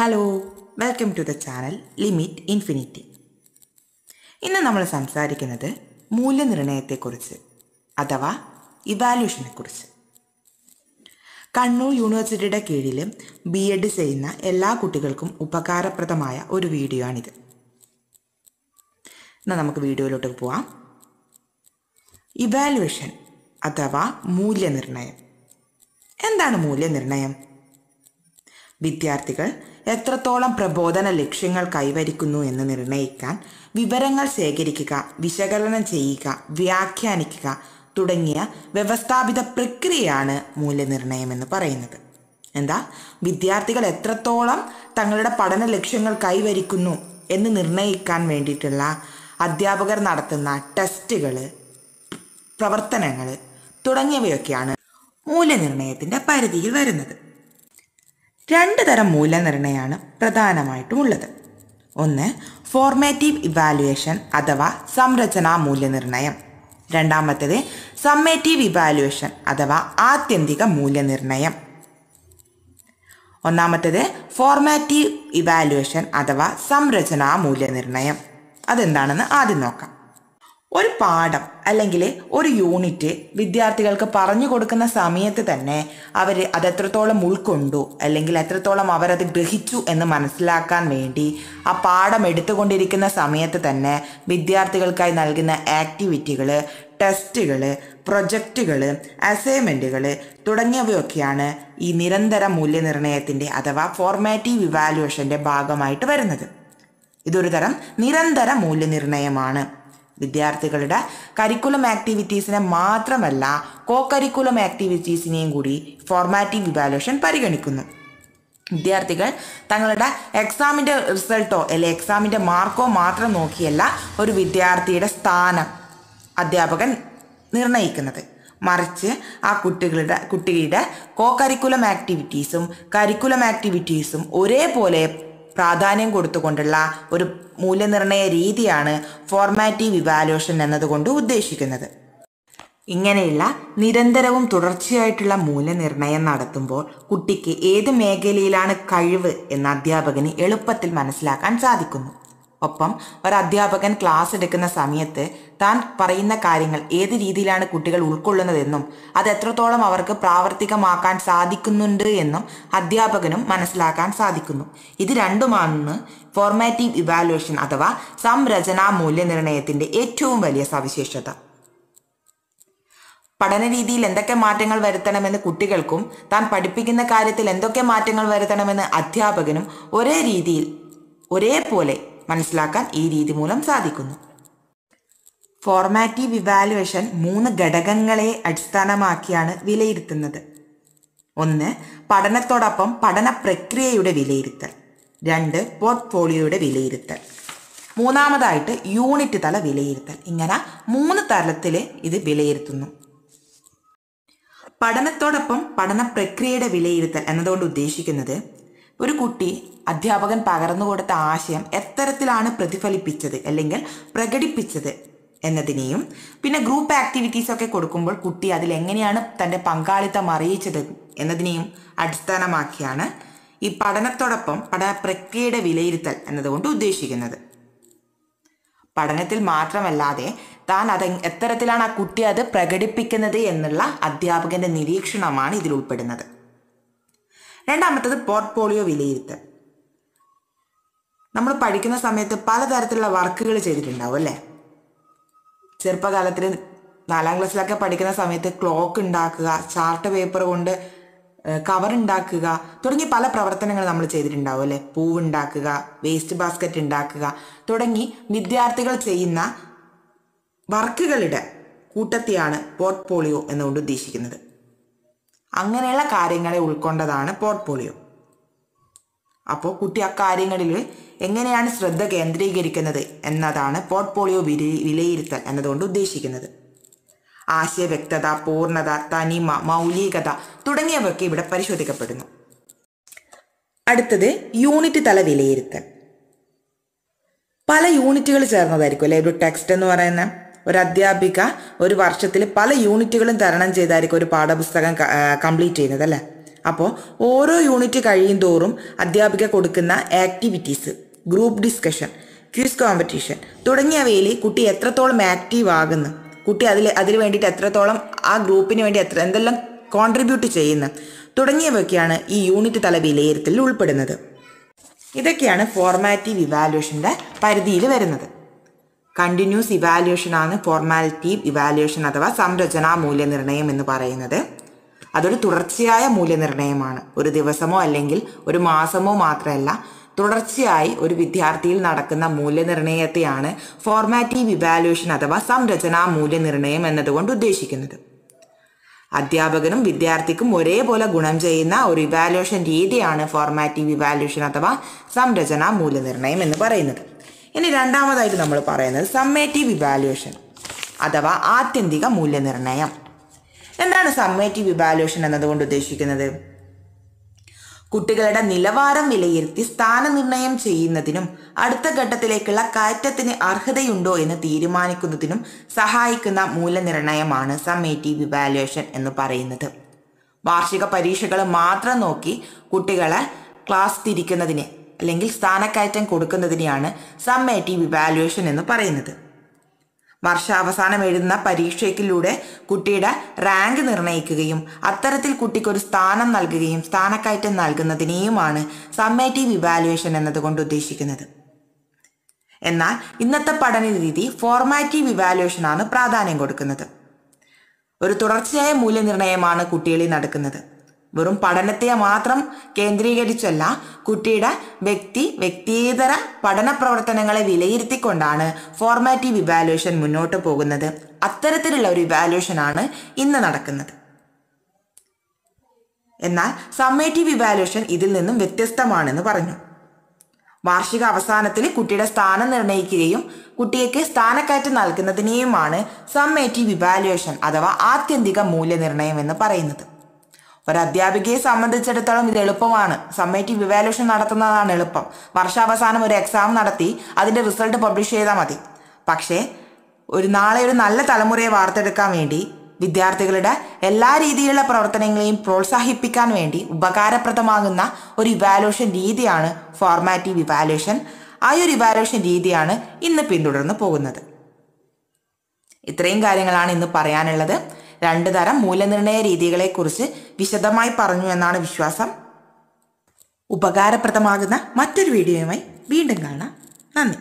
Hello welcome to the channel limit infinity ഇന്ന് നമ്മൾ സംസാരിക്കുന്നത് മൂല്യനിർണയത്തെക്കുറിച്ച് അഥവാ ഇവാലുവേഷനെക്കുറിച്ച് കണ്ണൂർ യൂണിവേഴ്സിറ്റിയുടെ കീഴിൽ ബി എഡ് ചെയ്യുന്ന എല്ലാ കുട്ടികൾക്കും ഉപകാരപ്രദമായ ഒരു വീഡിയോ ആണിത് എന്നാൽ നമുക്ക് വീഡിയോയിലോട്ട് പോവാം. ഇവാലുവേഷൻ അഥവാ മൂല്യനിർണയം. എന്താണ് മൂല്യനിർണയം? വിദ്യാർത്ഥികൾ എത്രത്തോളം പ്രബോധന ലക്ഷ്യങ്ങൾ കൈവരിക്കുന്നു എന്ന് നിർണയിക്കാൻ വിവരങ്ങൾ ശേഖരിക്കുക വിശകലനം ചെയ്യുക വ്യാഖ്യാനിക്കുക തുടങ്ങിയ വ്യവസ്ഥാപിത പ്രക്രിയയാണ് മൂല്യനിർണയം എന്ന് പറയുന്നത്. എന്താ? വിദ്യാർത്ഥികൾ എത്രത്തോളം തങ്ങളുടെ പഠന ലക്ഷ്യങ്ങൾ കൈവരിക്കുന്നു എന്ന് നിർണയിക്കാൻ വേണ്ടിയിട്ടുള്ള അധ്യാപകർ നടത്തുന്ന ടെസ്റ്റുകൾ പ്രവർത്തനങ്ങൾ തുടങ്ങിയവയൊക്കെയാണ് മൂല്യനിർണയത്തിന്റെ പരിധിയിൽ വരുന്നത്. രണ്ട് തരം മൂല്യനിർണയമാണ് പ്രധാനമായിട്ടും ഉള്ളത് ഒന്ന് ഫോർമേറ്റീവ് ഇവാലുവേഷൻ അഥവാ സംരചനാ മൂല്യനിർണയം. രണ്ടാമത്തേത് സമ്മേറ്റീവ് ഇവാലുവേഷൻ അഥവാ ആത്യന്തിക മൂല്യനിർണയം. ഒന്നാമത്തേത് ഫോർമാറ്റീവ് ഇവാലുവേഷൻ അഥവാ സംരചനാ മൂല്യനിർണയം. അതെന്താണെന്ന് ആദ്യം നോക്കാം. ഒരു പാഠം അല്ലെങ്കിൽ ഒരു യൂണിറ്റ് വിദ്യാർത്ഥികൾക്ക് പറഞ്ഞു കൊടുക്കുന്ന സമയത്ത് തന്നെ അവർ അത് എത്രത്തോളം ഉൾക്കൊണ്ടു അല്ലെങ്കിൽ എത്രത്തോളം അവരത് ഗ്രഹിച്ചു എന്ന് മനസ്സിലാക്കാൻ വേണ്ടി ആ പാഠം എടുത്തുകൊണ്ടിരിക്കുന്ന സമയത്ത് തന്നെ വിദ്യാർത്ഥികൾക്കായി നൽകുന്ന ആക്ടിവിറ്റികൾ ടെസ്റ്റുകൾ പ്രൊജക്റ്റുകൾ അസൈൻമെന്റുകൾ തുടങ്ങിയവയൊക്കെയാണ് ഈ നിരന്തര മൂല്യനിർണയത്തിന്റെ അഥവാ ഫോർമാറ്റീവ് ഇവാലുവേഷന്റെ ഭാഗമായിട്ട് വരുന്നത്. ഇതൊരു തരം നിരന്തര മൂല്യനിർണയമാണ്. വിദ്യാർത്ഥികളുടെ കരിക്കുലം ആക്ടിവിറ്റീസിനെ മാത്രമല്ല കോ കരിക്കുലം ആക്ടിവിറ്റീസിനെയും കൂടി ഫോർമാറ്റീവ് ഇവാലുവേഷൻ പരിഗണിക്കുന്നു. വിദ്യാർത്ഥികൾ തങ്ങളുടെ എക്സാമിന്റെ റിസൾട്ടോ അല്ലെങ്കിൽ എക്സാമിന്റെ മാർക്കോ മാത്രം നോക്കിയല്ല ഒരു വിദ്യാർത്ഥിയുടെ സ്ഥാനം അധ്യാപകൻ നിർണയിക്കുന്നത് മറിച്ച് ആ കുട്ടികളുടെ കുട്ടിയുടെ കോ കരിക്കുലം ആക്ടിവിറ്റീസും കരിക്കുലം ആക്ടിവിറ്റീസും ഒരേപോലെ പ്രാധാന്യം കൊടുത്തുകൊണ്ടുള്ള ഒരു മൂല്യനിർണയ രീതിയാണ് ഫോർമാറ്റീവ് ഇവാലുവേഷൻ എന്നതുകൊണ്ട് ഉദ്ദേശിക്കുന്നത്. ഇങ്ങനെയുള്ള നിരന്തരവും തുടർച്ചയായിട്ടുള്ള മൂല്യനിർണയം നടത്തുമ്പോൾ കുട്ടിക്ക് ഏത് മേഖലയിലാണ് കഴിവ് എന്ന് അധ്യാപകന് എളുപ്പത്തിൽ മനസ്സിലാക്കാൻ സാധിക്കുന്നു. ഒപ്പം ഒരു അധ്യാപകൻ ക്ലാസ് എടുക്കുന്ന സമയത്ത് താൻ പറയുന്ന കാര്യങ്ങൾ ഏത് രീതിയിലാണ് കുട്ടികൾ ഉൾക്കൊള്ളുന്നതെന്നും അത് എത്രത്തോളം അവർക്ക് പ്രാവർത്തികമാക്കാൻ സാധിക്കുന്നുണ്ട് എന്നും അധ്യാപകനും മനസ്സിലാക്കാൻ സാധിക്കുന്നു. ഇത് രണ്ടുമാണ് ഫോർമാറ്റീവ് ഇവാലുവേഷൻ അഥവാ സംരചനാ മൂല്യനിർണയത്തിന്റെ ഏറ്റവും വലിയ സവിശേഷത. പഠന രീതിയിൽ എന്തൊക്കെ മാറ്റങ്ങൾ വരുത്തണമെന്ന് കുട്ടികൾക്കും താൻ പഠിപ്പിക്കുന്ന കാര്യത്തിൽ എന്തൊക്കെ മാറ്റങ്ങൾ വരുത്തണമെന്ന് അധ്യാപകനും ഒരേ രീതിയിൽ ഒരേപോലെ മനസ്സിലാക്കാൻ ഈ രീതി മൂലം സാധിക്കുന്നു. ഫോർമാറ്റീവ് ഇവാലുവേഷൻ മൂന്ന് ഘടകങ്ങളെ അടിസ്ഥാനമാക്കിയാണ് വിലയിരുത്തുന്നത്. ഒന്ന് പഠനത്തോടൊപ്പം പഠന പ്രക്രിയയുടെ വിലയിരുത്തൽ. രണ്ട് പോർട്ട്ഫോളിയോയുടെ വിലയിരുത്തൽ. മൂന്നാമതായിട്ട് യൂണിറ്റ് തല വിലയിരുത്തൽ. ഇങ്ങനെ മൂന്ന് തലത്തിൽ ഇത് വിലയിരുത്തുന്നു. പഠനത്തോടൊപ്പം പഠന പ്രക്രിയയുടെ വിലയിരുത്തൽ എന്നതുകൊണ്ട് ഉദ്ദേശിക്കുന്നത് ഒരു കുട്ടി അധ്യാപകൻ പകർന്നു കൊടുത്ത ആശയം എത്തരത്തിലാണ് പ്രതിഫലിപ്പിച്ചത് അല്ലെങ്കിൽ പ്രകടിപ്പിച്ചത് എന്നതിനെയും പിന്നെ ഗ്രൂപ്പ് ആക്ടിവിറ്റീസ് ഒക്കെ കൊടുക്കുമ്പോൾ കുട്ടി അതിൽ എങ്ങനെയാണ് തന്റെ പങ്കാളിത്തം അറിയിച്ചത് എന്നതിനെയും അടിസ്ഥാനമാക്കിയാണ് ഈ പഠനത്തോടൊപ്പം പഠന പ്രക്രിയയുടെ വിലയിരുത്തൽ എന്നതുകൊണ്ട് ഉദ്ദേശിക്കുന്നത്. പഠനത്തിൽ മാത്രമല്ലാതെ താൻ അത് എത്തരത്തിലാണ് ആ കുട്ടി അത് പ്രകടിപ്പിക്കുന്നത് എന്നുള്ള അധ്യാപകന്റെ നിരീക്ഷണമാണ് ഇതിൽ ഉൾപ്പെടുന്നത്. രണ്ടാമത്തത് പോർട്ട്ഫോളിയോ വിലയിരുത്തൽ. നമ്മൾ പഠിക്കുന്ന സമയത്ത് പലതരത്തിലുള്ള വർക്കുകൾ ചെയ്തിട്ടുണ്ടാവും അല്ലേ? ചെറുപ്പകാലത്തിൽ നാലാം ക്ലാസ്സിലൊക്കെ പഠിക്കുന്ന സമയത്ത് ക്ലോക്ക് ഉണ്ടാക്കുക ചാർട്ട് പേപ്പർ കൊണ്ട് കവർ ഉണ്ടാക്കുക തുടങ്ങി പല പ്രവർത്തനങ്ങൾ നമ്മൾ ചെയ്തിട്ടുണ്ടാവും അല്ലേ? പൂവുണ്ടാക്കുക വേസ്റ്റ് ബാസ്ക്കറ്റ് ഉണ്ടാക്കുക തുടങ്ങി വിദ്യാർത്ഥികൾ ചെയ്യുന്ന വർക്കുകളുടെ കൂട്ടത്തെയാണ് പോർട്ട്ഫോളിയോ എന്നുകൊണ്ട് ഉദ്ദേശിക്കുന്നത്. അങ്ങനെയുള്ള കാര്യങ്ങളെ ഉൾക്കൊണ്ടതാണ് പോർട്ട്ഫോളിയോ. അപ്പോൾ കുട്ടി അക്കാര്യങ്ങളിൽ എങ്ങനെയാണ് ശ്രദ്ധ കേന്ദ്രീകരിക്കുന്നത് എന്നതാണ് പോർട്ട്ഫോളിയോ വില വിലയിരുത്തൽ എന്നതുകൊണ്ട് ഉദ്ദേശിക്കുന്നത്. ആശയവ്യക്തത പൂർണത തനിമ മൗലികത തുടങ്ങിയവയൊക്കെ ഇവിടെ പരിശോധിക്കപ്പെടുന്നു. അടുത്തത് യൂണിറ്റ് തല വിലയിരുത്തൽ. പല യൂണിറ്റുകൾ ചേർന്നതായിരിക്കും അല്ലെ? ഒരു ടെക്സ്റ്റ് എന്ന് പറയുന്ന ഒരു അധ്യാപിക ഒരു വർഷത്തിൽ പല യൂണിറ്റുകളും തരണം ചെയ്തായിരിക്കും ഒരു പാഠപുസ്തകം കംപ്ലീറ്റ് ചെയ്യുന്നത് അല്ലേ? അപ്പോൾ ഓരോ യൂണിറ്റ് കഴിയും തോറും അധ്യാപിക കൊടുക്കുന്ന activities group discussion quiz competition തുടങ്ങിയവയിൽ കുട്ടി എത്രത്തോളം ആക്റ്റീവ് ആകുന്നു കുട്ടി അതിൽ അതിന് വേണ്ടിയിട്ട് എത്രത്തോളം ആ ഗ്രൂപ്പിന് വേണ്ടി എത്ര എന്തെല്ലാം കോൺട്രിബ്യൂട്ട് ചെയ്യുന്നു തുടങ്ങിയവയൊക്കെയാണ് ഈ യൂണിറ്റ് തല വിലയിരുത്തലിൽ ഉൾപ്പെടുന്നത്. ഇതൊക്കെയാണ് ഫോർമാറ്റീവ് ഇവാലുവേഷന്റെ പരിധിയിൽ വരുന്നത്. കണ്ടിന്യൂസ് ഇവാലുവേഷൻ ആണ് ഫോർമാലിറ്റീവ് ഇവാലുവേഷൻ അഥവാ സംരചനാ മൂല്യനിർണയം എന്ന് പറയുന്നത്. അതൊരു തുടർച്ചയായ മൂല്യനിർണയമാണ്. ഒരു ദിവസമോ അല്ലെങ്കിൽ ഒരു മാസമോ മാത്രമല്ല തുടർച്ചയായി ഒരു വിദ്യാർത്ഥിയിൽ നടക്കുന്ന മൂല്യനിർണയത്തെയാണ് ഫോർമാറ്റീവ് ഇവാലുവേഷൻ അഥവാ സംരചനാ മൂല്യനിർണയം എന്നതുകൊണ്ട് ഉദ്ദേശിക്കുന്നത്. അധ്യാപകനും വിദ്യാർത്ഥിക്കും ഒരേപോലെ ഗുണം ചെയ്യുന്ന ഒരു ഇവാലുവേഷൻ രീതിയാണ് ഫോർമാറ്റീവ് ഇവാലുവേഷൻ അഥവാ സംരചനാ മൂല്യനിർണയം എന്ന് പറയുന്നത്. ഇനി രണ്ടാമതായിട്ട് നമ്മൾ പറയുന്നത് സമ്മേറ്റീവ് ഇവാലുവേഷൻ അഥവാ ആത്യന്തിക മൂല്യനിർണയം. എന്താണ് സമ്മേറ്റീവ് ഇവാലുവേഷൻ എന്നതുകൊണ്ട് ഉദ്ദേശിക്കുന്നത്? കുട്ടികളുടെ നിലവാരം വിലയിരുത്തി സ്ഥാനനിർണയം ചെയ്യുന്നതിനും അടുത്ത ഘട്ടത്തിലേക്കുള്ള കയറ്റത്തിന് അർഹതയുണ്ടോ എന്ന് തീരുമാനിക്കുന്നതിനും സഹായിക്കുന്ന മൂല്യനിർണയമാണ് സമ്മേറ്റീവ് ഇവാലുവേഷൻ എന്ന് പറയുന്നത്. വാർഷിക പരീക്ഷകൾ മാത്രം നോക്കി കുട്ടികളെ ക്ലാസ് തിരിക്കുന്നതിന് അല്ലെങ്കിൽ സ്ഥാനക്കയറ്റം കൊടുക്കുന്നതിനെയാണ് സമ്മേറ്റീവ് ഇവാലുവേഷൻ എന്ന് പറയുന്നത്. വർഷാവസാനം എഴുതുന്ന പരീക്ഷയ്ക്കിലൂടെ കുട്ടിയുടെ റാങ്ക് നിർണയിക്കുകയും അത്തരത്തിൽ കുട്ടിക്കൊരു സ്ഥാനം നൽകുകയും സ്ഥാനക്കയറ്റം നൽകുന്നതിനെയുമാണ് സമ്മേറ്റീവ് ഇവാലുവേഷൻ എന്നതുകൊണ്ട് ഉദ്ദേശിക്കുന്നത്. എന്നാൽ ഇന്നത്തെ പഠന രീതി ഫോർമാറ്റീവ് ഇവാലുവേഷനാണ് പ്രാധാന്യം കൊടുക്കുന്നത്. ഒരു തുടർച്ചയായ മൂല്യനിർണയമാണ് കുട്ടികളിൽ നടക്കുന്നത്. വെറും പഠനത്തെ മാത്രം കേന്ദ്രീകരിച്ചല്ല കുട്ടിയുടെ വ്യക്തി വ്യക്തിയേതര പഠന പ്രവർത്തനങ്ങളെ വിലയിരുത്തിക്കൊണ്ടാണ് ഫോർമാറ്റീവ് ഇവാലുവേഷൻ മുന്നോട്ട് പോകുന്നത്. അത്തരത്തിലുള്ള ഒരു ഇവാലുവേഷൻ ആണ് ഇന്ന് നടക്കുന്നത്. എന്നാൽ സമ്മേറ്റീവ് ഇവാലുവേഷൻ ഇതിൽ നിന്നും വ്യത്യസ്തമാണെന്ന് പറഞ്ഞു. വാർഷിക അവസാനത്തിൽ കുട്ടിയുടെ സ്ഥാനം നിർണയിക്കുകയും കുട്ടിയേക്ക് സ്ഥാനക്കയറ്റം നൽകുന്നതിനെയുമാണ് സമ്മേറ്റീവ് ഇവാലുവേഷൻ അഥവാ ആത്യന്തിക മൂല്യനിർണയം എന്ന് പറയുന്നത്. ഒരു അധ്യാപികയെ സംബന്ധിച്ചിടത്തോളം ഇത് എളുപ്പമാണ്. സമ്മേറ്റീവ് ഇവാലുവേഷൻ നടത്തുന്നതാണ് എളുപ്പം. വർഷാവസാനം ഒരു എക്സാം നടത്തി അതിന്റെ റിസൾട്ട് പബ്ലിഷ് ചെയ്താൽ മതി. പക്ഷേ ഒരു നാളെ ഒരു നല്ല തലമുറയെ വാർത്തെടുക്കാൻ വേണ്ടി വിദ്യാർത്ഥികളുടെ എല്ലാ രീതിയിലുള്ള പ്രവർത്തനങ്ങളെയും പ്രോത്സാഹിപ്പിക്കാൻ വേണ്ടി ഉപകാരപ്രദമാകുന്ന ഒരു ഇവാലുവേഷൻ രീതിയാണ് ഫോർമാറ്റീവ് ഇവാലുവേഷൻ ആ ഒരു ഇവാലുവേഷൻ രീതിയാണ് ഇന്ന് പിന്തുടർന്ന് പോകുന്നത്. ഇത്രയും കാര്യങ്ങളാണ് ഇന്ന് പറയാനുള്ളത്. രണ്ട് തരം മൂല്യനിർണയ രീതികളെക്കുറിച്ച് വിശദമായി പറഞ്ഞു എന്നാണ് വിശ്വാസം. ഉപകാരപ്രദമാകുന്ന മറ്റൊരു വീഡിയോയുമായി വീണ്ടും കാണാം. നന്ദി.